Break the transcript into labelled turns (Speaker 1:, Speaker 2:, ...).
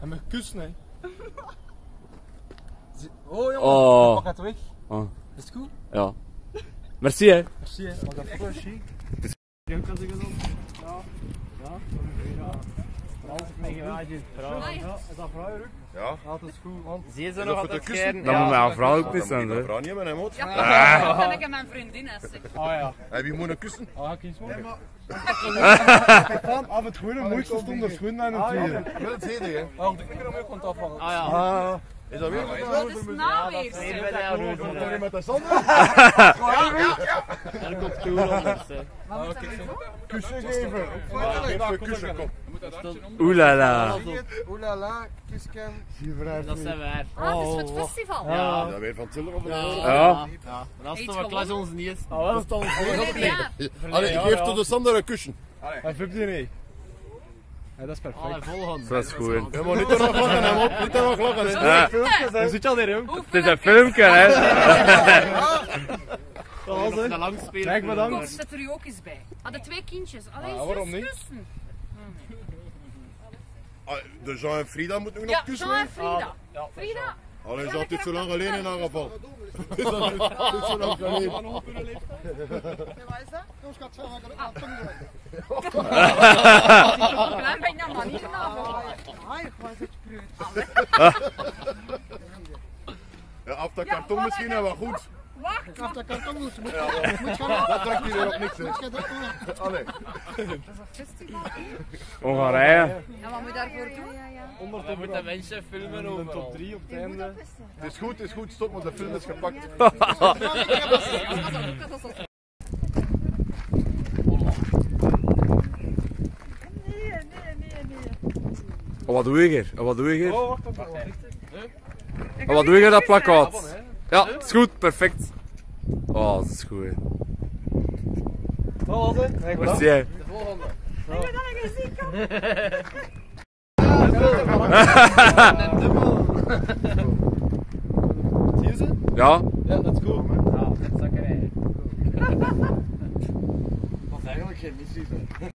Speaker 1: En me kussen, hè. Oh, jongen.
Speaker 2: Oh.
Speaker 1: Pak het weg.
Speaker 2: Oh.
Speaker 1: Is het goed?
Speaker 2: Ja. Merci hè.
Speaker 1: Merci, hè. Oh, dat is echt chic. Is dat vrouwenrug?
Speaker 3: Ja.
Speaker 1: Ja, dat is goed, want...
Speaker 4: Zie je ze
Speaker 3: nog
Speaker 4: altijd
Speaker 3: kussen?
Speaker 4: scheren?
Speaker 2: Dat moet mijn vrouw ook
Speaker 3: Dan
Speaker 2: niet
Speaker 3: moet
Speaker 2: zijn
Speaker 3: je dat
Speaker 2: hè.
Speaker 3: vrouw niet hebben, hè, maat?
Speaker 5: Ja, dat ben ik mijn vriendin. hè.
Speaker 1: Oh ja.
Speaker 3: Heb je moet een kussen?
Speaker 1: Oh, ja, kies maar.
Speaker 6: Af het goede moeite stond er schoen aan het
Speaker 1: Ah, ja.
Speaker 6: tweede.
Speaker 3: Wil het hè?
Speaker 1: Oh, ik ben hem ook aan het afvangen.
Speaker 4: Ah ja.
Speaker 6: Ah,
Speaker 3: Is dat weer wat?
Speaker 5: Dat is naweers.
Speaker 4: Hier bij jou rood.
Speaker 3: Komt er met de zon?
Speaker 4: Er komt onder. hè.
Speaker 1: Ah, oké, zo.
Speaker 6: kussen geven.
Speaker 3: Kussen, kom.
Speaker 2: Oeh la la.
Speaker 6: Oeh la la, kusken. Zie je
Speaker 4: Dat zijn wij.
Speaker 5: Ah, het is voor het festival.
Speaker 4: Ja.
Speaker 3: Dat weer van Tiller of
Speaker 4: Ja.
Speaker 2: Ja.
Speaker 4: Ja. Dat is toch klas ons niet.
Speaker 1: Ah, wel is het
Speaker 5: jaar.
Speaker 3: Allee, ik geef tot de Sander een kussen.
Speaker 1: Hij vupt hier niet. Ja, dat is perfect.
Speaker 4: Alle volgende.
Speaker 2: Dat is goed.
Speaker 3: Ja, maar niet te nog lachen, hè, mop. Niet te nog lachen, hè.
Speaker 2: Ja.
Speaker 1: Je zit je al hier, jong.
Speaker 2: Het is een filmpje hè.
Speaker 4: Te lang spelen.
Speaker 1: Kijk, bedankt.
Speaker 5: God, zet er u ook eens bij. Hadden twee kindjes. Alleen
Speaker 1: Ah, waarom niet?
Speaker 5: Kussen.
Speaker 3: Ah, De Jean en Frida moeten nog
Speaker 5: Ja,
Speaker 3: kussen.
Speaker 5: Jean en Frida. Frida.
Speaker 3: Allee, is dat dit zo lang geleden in haar geval? Het is al zo lang geleden.
Speaker 5: Een klein beetje naar manier vanavond.
Speaker 3: Ja, af dat karton misschien wel wat goed.
Speaker 5: Wacht,
Speaker 6: Af dat moet je
Speaker 3: Ja, maar dat trekt hier op niks. Allee.
Speaker 2: Hongarije.
Speaker 5: en wat moet je daarvoor doen?
Speaker 1: Onder
Speaker 4: We moeten mensen filmen
Speaker 1: de
Speaker 4: over
Speaker 1: top 3 op het einde.
Speaker 3: Het is goed, het is goed. Stop, want de film is gepakt.
Speaker 2: Oh, wat doe je hier? Oh, wat doe je hier?
Speaker 1: Oh, wacht, wacht, wacht.
Speaker 2: Wat doe je dat plakkaat? Ja, is goed, perfect. Oh, dat is goed.
Speaker 1: Dat was het. Nee,
Speaker 2: Merci hè.
Speaker 1: Zie je ze?
Speaker 2: Ja.
Speaker 1: Ja, dat is cool.
Speaker 4: Ja, dat zakkerij.
Speaker 6: Dat is eigenlijk geen missie.